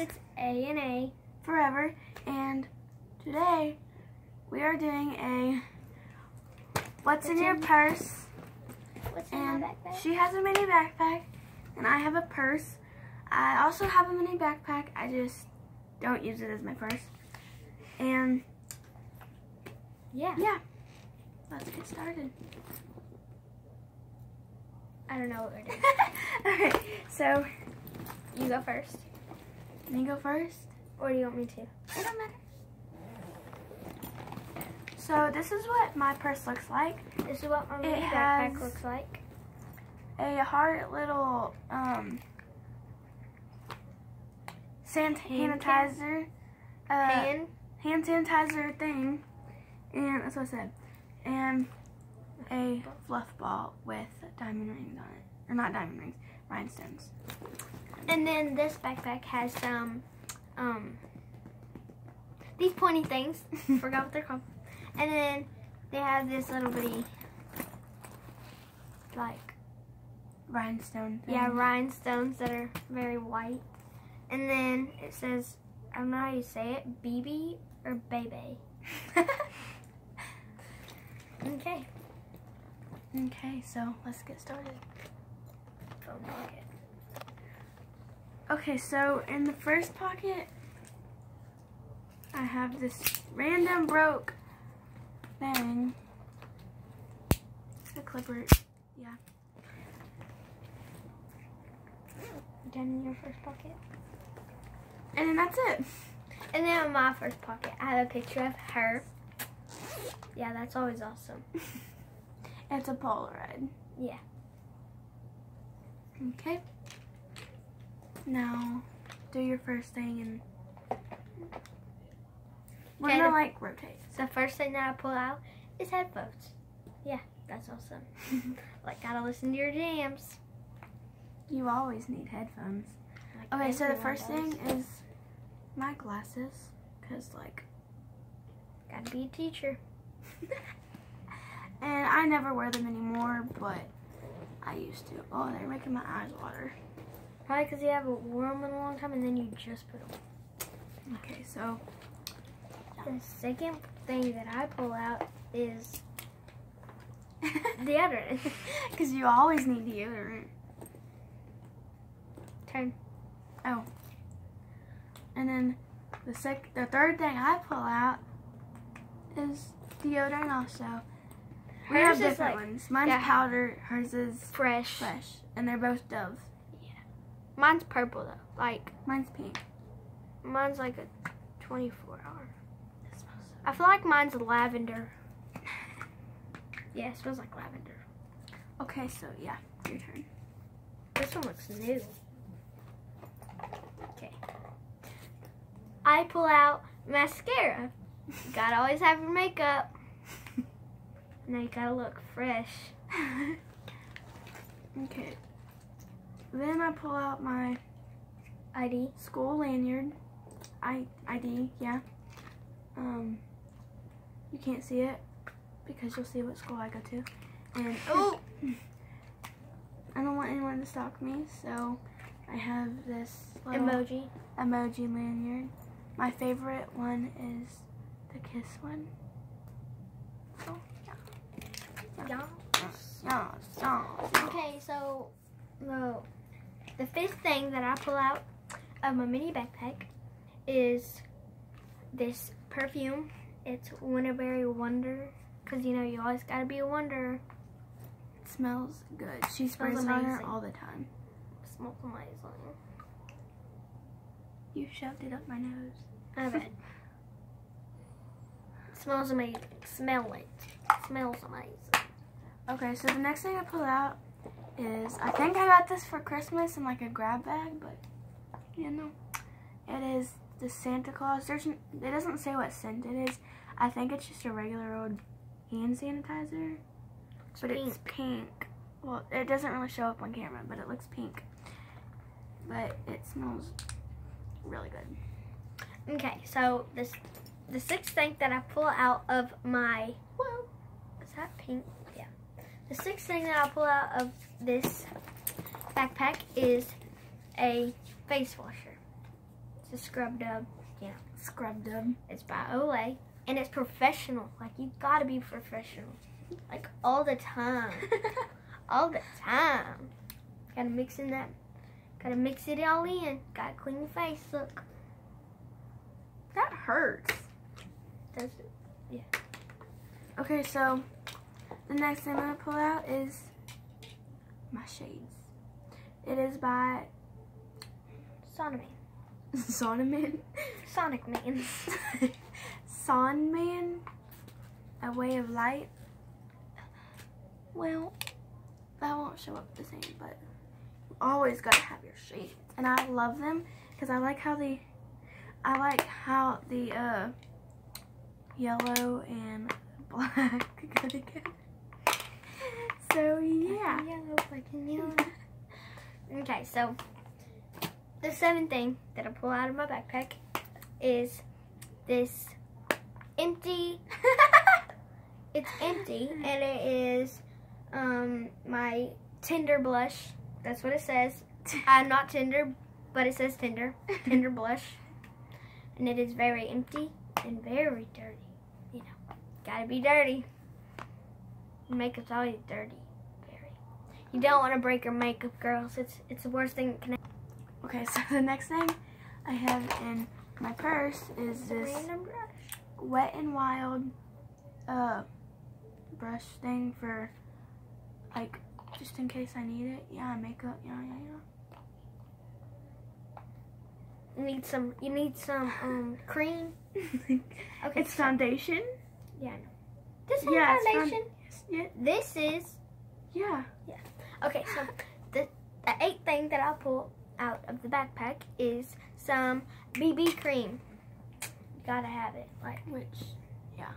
It's A and A. Forever, and today we are doing a What's, in What's Your in- Purse? What's in And my backpack? she has a mini backpack, and I have a purse. I also have a mini backpack. I just don't use it as my purse. And yeah. yeah, let's get started. I don't know what we're doing. Alright, so You go first. Me go first. Or do you want me to? It don't matter. So this is what my purse looks like. This is what my It backpack looks like. A hard little um Hand sanitizer. Uh, Hand. hand sanitizer thing, and that's what I said, and a fluff ball with diamond rings on it, or not diamond rings, rhinestones. And then this backpack has some, um, these pointy things. Forgot what they're called. And then they have this little bitty, like, Rhinestone. Thing. yeah, rhinestones that are very white. And then it says, I don't know how you say it, BB or Bebe. Okay. okay, so let's get started. Oh, Phone pocket. Okay, so in the first pocket, I have this random broke thing. The clipper. Yeah. Done in your first pocket. And then that's it. And then in my first pocket, I have a picture of her. Yeah, that's always awesome. It's a Polaroid. Yeah. Okay. Now, do your first thing and we're Okay, gonna the- like rotate. The first thing that I pull out is headphones. Yeah, that's awesome. like, gotta listen to your jams. you always need headphones. Like Okay, so the first thing is my glasses, cause like, Gotta be a teacher. and I never wear them anymore, but I used to. Oh, they're making my eyes water. Probably because you haven't worn them in a long time and then you just put them. Okay, so The second thing that I pull out is deodorant. Because you always need deodorant. Turn. Oh. And then the sec the third thing I pull out is deodorant also. We have is different like ones. Mine's yeah. powder, hers is fresh. fresh. And they're both Dove. Yeah. Mine's purple though. Like, Mine's pink. mine's like a 24 hour. So I feel like mine's lavender. Yeah, it smells like lavender. Okay, so yeah, your turn. This one looks new. Okay. I pull out mascara. gotta always have your makeup. Now you gotta look fresh. okay. Then I pull out my ID. school lanyard. I ID, yeah. Um you can't see it because you'll see what school I go to. And Oh! I don't want anyone to stalk me, so I have this Emoji. emoji lanyard. My favorite one is the kiss one. Oh, yeah. Yeah. Yeah, yeah, yeah. Okay, so the the fifth thing that I pull out of my mini backpack is this perfume. It's Winterberry Wonder, cause you know you always gotta be a wonder. It smells good. She sprays it on her all the time. smells amazing. You shoved it up my nose. I bet. smells amazing. Smell it. Smells amazing. Okay, so the next thing I pull out is I think I got this for Christmas in like a grab bag, but you know, it is the Santa Claus. There's it doesn't say what scent it is. I think it's just a regular old hand sanitizer, but it's pink. Well, it doesn't really show up on camera, but it looks pink. But it smells really good. Okay, so this the sixth thing that I pull out of my whoa, is that pink? The sixth thing that I'll pull out of this backpack is a face washer. It's a scrub dub. Yeah. Scrub dub. It's by Olay. And it's professional. Like, you gotta be professional. Like, all the time. all the time. Gotta mix in that. Gotta mix it all in. Gotta clean your face. Look. That hurts. Does it? Yeah. Okay, so the next thing I'm gonna pull out is my shades. It is by Sonic Man. Sonoman. Sonic Man. Sonman. A Way of Light. Well, that won't show up the same, but you always gotta have your shades. And I love them because I like how the I like how the uh yellow and black go together. So yeah. Yellow, black and yellow. Okay, so the seventh thing that I pull out of my backpack is this empty. it's empty, and it is um, my Tinder blush. That's what it says. I'm not Tinder, but it says Tinder. Tinder blush, and it is very empty and very dirty. You know, gotta be dirty. Makeup's always dirty. Very. You don't want to break your makeup, girls. It's it's the worst thing that can Okay, so the next thing I have in my purse is this Random brush. Wet and Wild uh brush thing for like just in case I need it. Yeah, makeup. Yeah, yeah, You need some. You need some um cream. Okay, it's foundation. yeah, I know. This is Yeah, it's foundation. Yeah, This is yeah. Yeah. Okay. So the the eighth thing that I'll pull out of the backpack is some BB cream. Gotta have it. Like Which Yeah.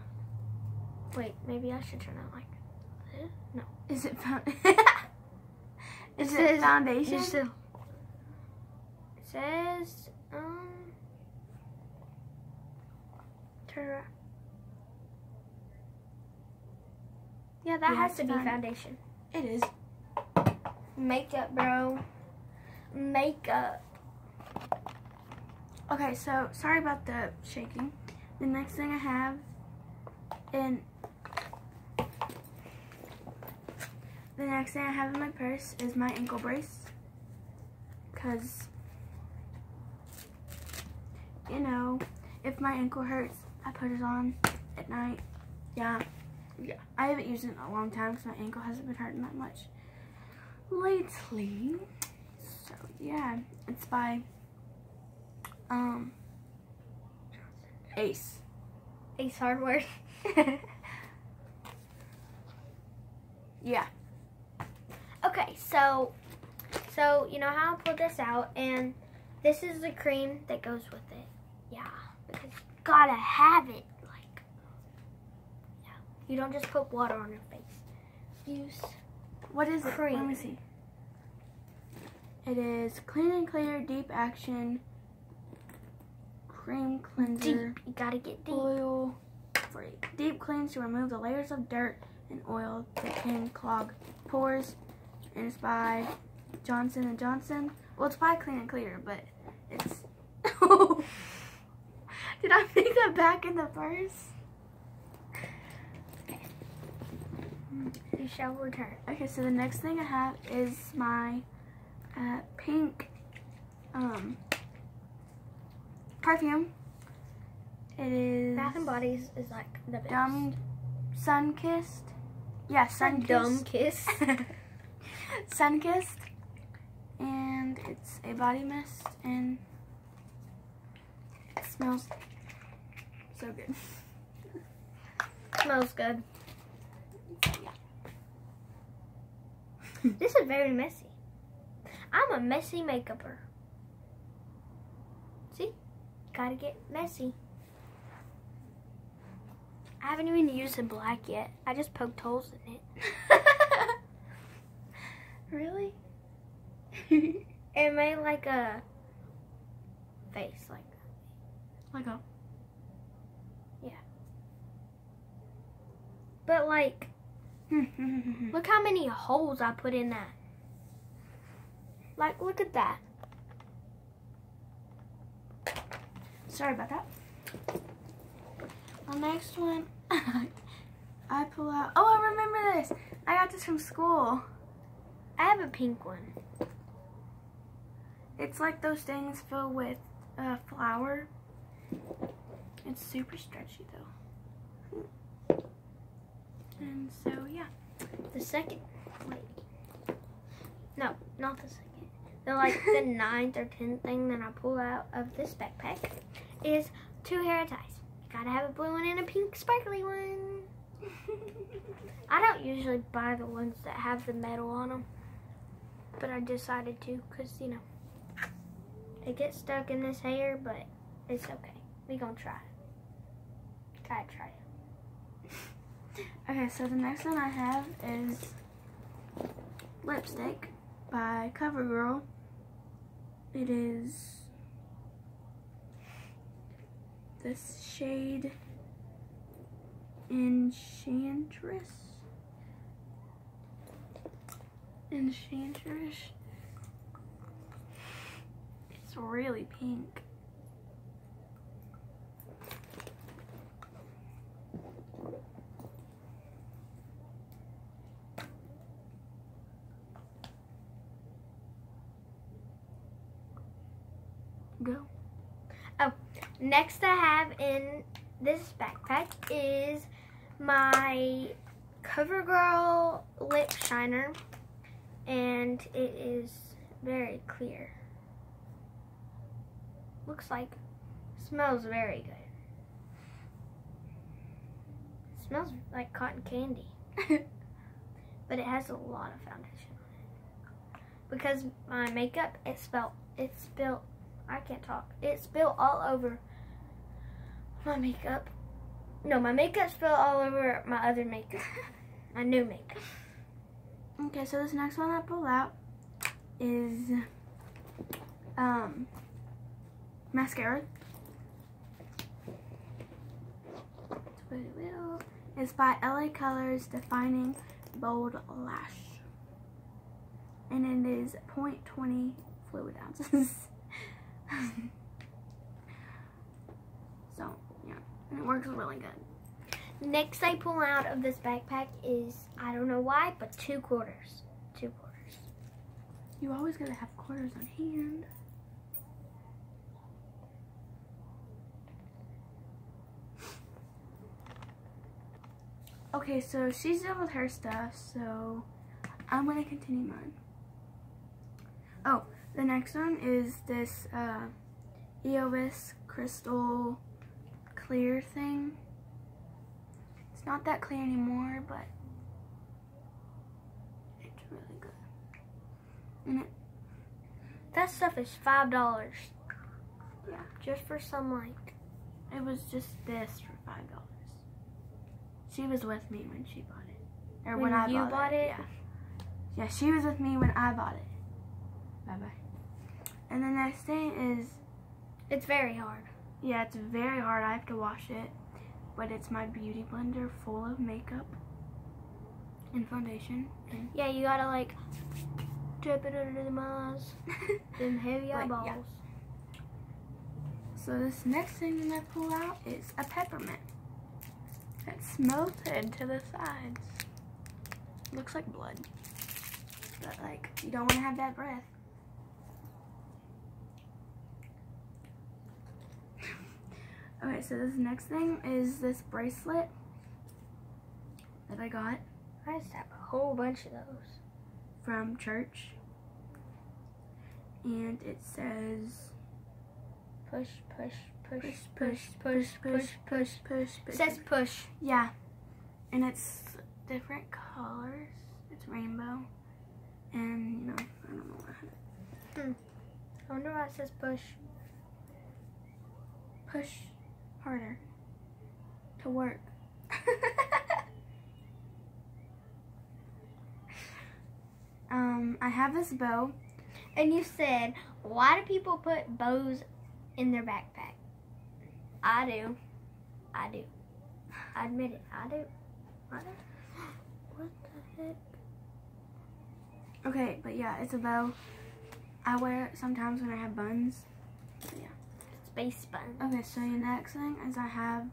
wait, maybe I should turn it like this. No. is it? Found- is It it foundation? Still- It says um. Turn around. Yeah, that has to be found- foundation. It is. Makeup, bro. Makeup. Okay, so sorry about the shaking. The next thing I have in the next thing I have in my purse is my ankle brace. Cause you know, if my ankle hurts, I put it on at night. Yeah. Yeah. I haven't used it in a long time because my ankle hasn't been hurting that much lately. So yeah, it's by um Ace. Ace Hardware. yeah. Okay, so so you know how I pulled this out, and this is the cream that goes with it. Yeah, because you gotta have it. You don't just put water on your face. Use What is it? Let me see. It is clean and clear deep action cream cleanser deep. You gotta get deep. oil free. Deep cleans to remove the layers of dirt and oil that can clog pores. And it's by Johnson and Johnson. Well, it's by Clean and Clear, but it's. Did I make that back in the purse? You shall return. Okay, so the next thing I have is my uh, pink um, perfume. It is Bath and Bodies is like the best. Dumb Sun Kissed. Yeah, Sun dumb kiss. Sun Kissed. And it's a body mist and it smells so good. Smells good. This is very messy. I'm a messy makeupper. See? Gotta get messy. I haven't even used the black yet. I just poked holes in it. really? It made like a face, like like a Yeah. But like, look how many holes I put in that. Like, look at that. Sorry about that. The next one, I pull out. Oh, I remember this. I got this from school. I have a pink one. It's like those things filled with uh, flour. It's super stretchy though. And so, yeah. The second, wait. No, not the second. The like the ninth or tenth thing that I pull out of this backpack is two hair ties. You gotta have a blue one and a pink sparkly one. I don't usually buy the ones that have the metal on them, but I decided to because you know it gets stuck in this hair, but it's okay. We gonna try it. Gotta try it. Okay, so the next one I have is lipstick by CoverGirl. It is this shade Enchantress. Enchantress. It's really pink. Go. Oh, next I have in this backpack is my CoverGirl lip shiner and it is very clear. Looks like, smells very good. smells like cotton candy, but it has a lot of foundation on it. Because my makeup, it spilled, it spilled, I can't talk, it spilled all over my makeup. No, my makeup spilled all over my other makeup. my new makeup. Okay, so this next one I pull out is um mascara. It's by LA Colors Defining Bold Lash. And it is 0.20 fluid ounces. so, yeah. It works really good. Next I pull out of this backpack is, I don't know why, but two quarters. Two quarters. You always gotta have quarters on hand. Okay, so she's done with her stuff, so I'm gonna continue mine. Oh, the next one is this uh, EOS crystal clear thing. It's not that clear anymore, but it's really good. And it, That stuff is five dollars. Yeah. Just for some like it was just this for five dollars. She was with me when she bought it, or when, When I you bought, bought it. it? Yeah. Yeah, she was with me when I bought it. Bye bye. And the next thing is it's very hard. Yeah, it's very hard. I have to wash it. But it's my beauty blender full of makeup and foundation. And Yeah, you gotta like dip it under the eyes. Them heavy eyeballs. yeah. so this next thing that I pull out is a peppermint. It's melted to the sides. Looks like blood. But like, you don't want to have that breath. okay, so this next thing is this bracelet that I got I just have a whole bunch of those. from church. And it says Push, push, push, push, push, push, push, push. push, says push. Yeah. And it's different colors. It's rainbow. And, you know, I don't know what. Hmm. I wonder why it says push. Push harder to work. um, I have this bow. And you said, why do people put bows in their backpack? I do. I do. I admit it. I do. I do. What the heck? Okay, but yeah, it's a bow. I wear it sometimes when I have buns. It's space sponge. Okay, so the next thing is I have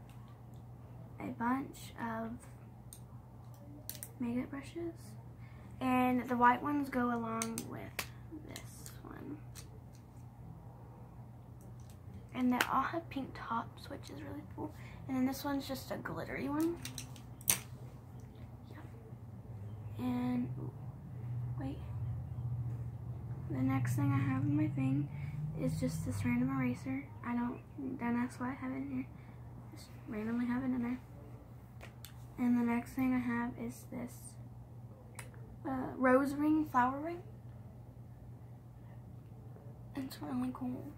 a bunch of makeup brushes. And the white ones go along with this one. And they all have pink tops, which is really cool. And then this one's just a glittery one. Yep. And, ooh, wait. The next thing I have in my thing is just this random eraser. I don't, don't ask why I have it in here. Just randomly have it in there. And the next thing I have is this uh, rose ring, flower ring. It's really cool.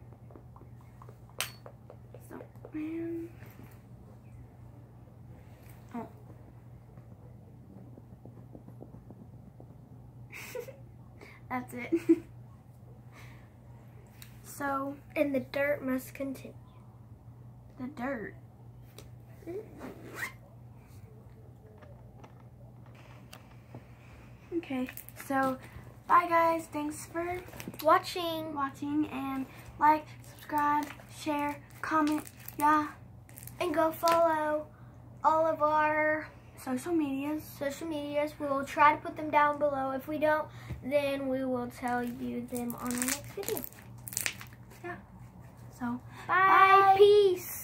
So, man. Oh. That's it. so, And the dirt must continue. the dirt. Mm-hmm. Okay, so bye guys. Thanks for Watching. watching and like, subscribe, share, comment, yeah, And go follow all of our social medias. social medias. We will try to put them down below. If we don't, then we will tell you them on our next video. So, Bye. Bye. Peace.